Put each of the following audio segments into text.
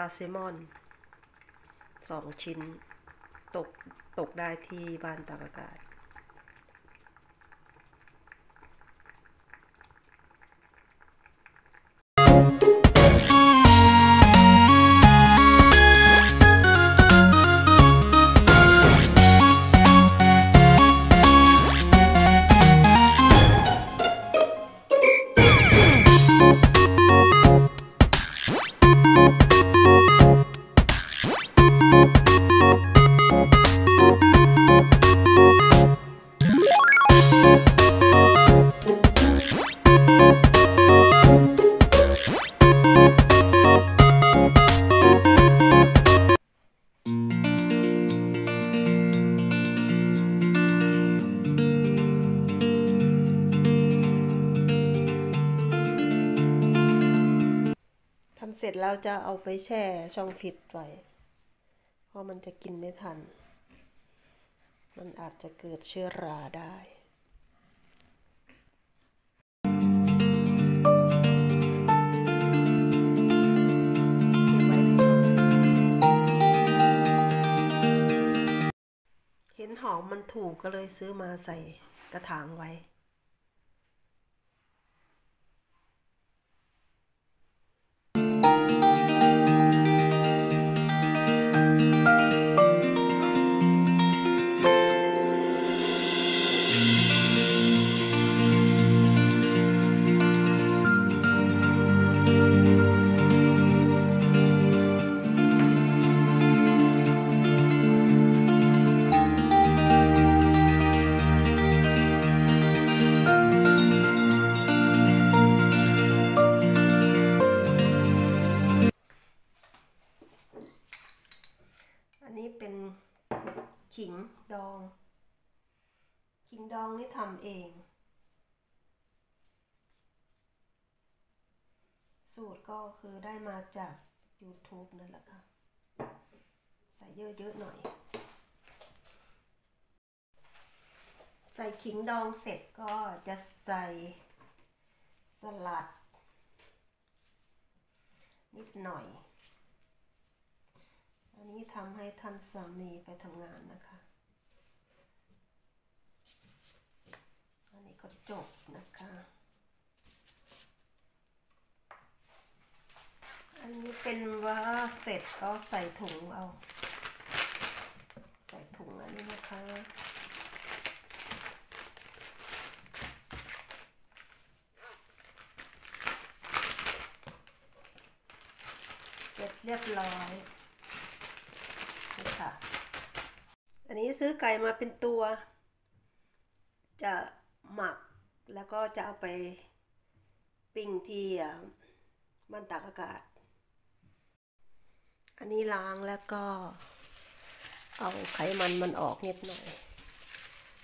ลาเซมอนสองชิ้น ตก ตกได้ที่บ้านตากอากาศ เสร็จแล้วจะเอาไปแช่ช่องฟิตไว้เพราะมันจะกินไม่ทัน มันอาจจะเกิดเชื้อราได้เก็บไว้ในช่องฟิตเห็นหอมมันถูกก็เลยซื้อมาใส่กระถางไว้ นี้เป็นขิงดอง ขิงดองนี่ทำเอง สูตรก็คือได้มาจาก YouTube นั่นแหละค่ะ ใส่เยอะๆหน่อย ใส่ขิงดองเสร็จก็จะใส่สลัด นิดหน่อย อันนี้ทำให้ท่านสามีไปทำงานนะคะ อันนี้ก็จบนะคะ อันนี้เป็นว่าเสร็จก็ใส่ถุงเอา ใส่ถุงอันนี้นะคะเสร็จเรียบร้อย ค่ะ อันนี้ซื้อไก่มาเป็นตัว จะหมักแล้วก็จะเอาไปปิ้งที่บ้านตากอากาศ อันนี้ล้างแล้วก็เอาไขมันมันออกนิดหน่อย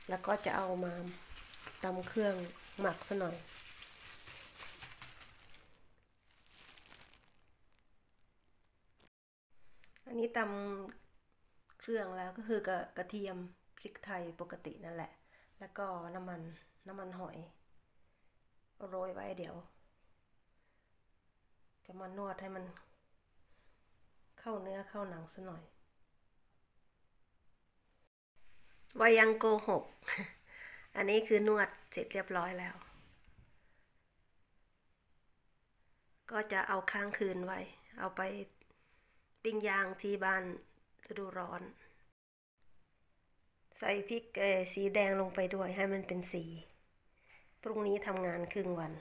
แล้วก็จะเอามาตำเครื่องหมักซะหน่อย อันนี้ตำ เครื่องแล้วก็คือกระกระเทียมพริกไทยปกตินั่นแหละ แล้วก็น้ำมันน้ำมันหอยโรยไว้เดี๋ยว จะมานวดให้มัน เข้าเนื้อเข้าหนังซะหน่อยวายังโกหก อันนี้คือนวดเสร็จเรียบร้อยแล้ว ก็จะเอาค้างคืนไว้ เอาไปปิ้งย่างที่บ้าน ฤดูร้อน ใส่พริกสีแดงลงไปด้วยให้มันเป็นสีพรุ่งนี้ทำงานครึ่งวัน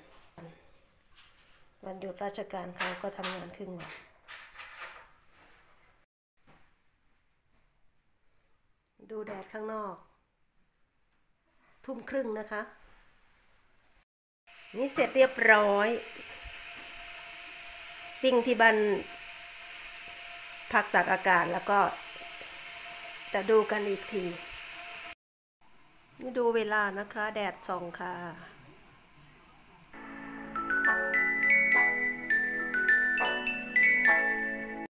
วันหยุดราชการเขาก็ทำงานครึ่งวัน ดูแดดข้างนอก ทุ่มครึ่งนะคะ นี่เสร็จเรียบร้อย ปิ้งที่บ้าน พักตากอากาศแล้วก็ จะดูกันอีกที นี่ดูเวลานะคะ แดดส่องค่ะ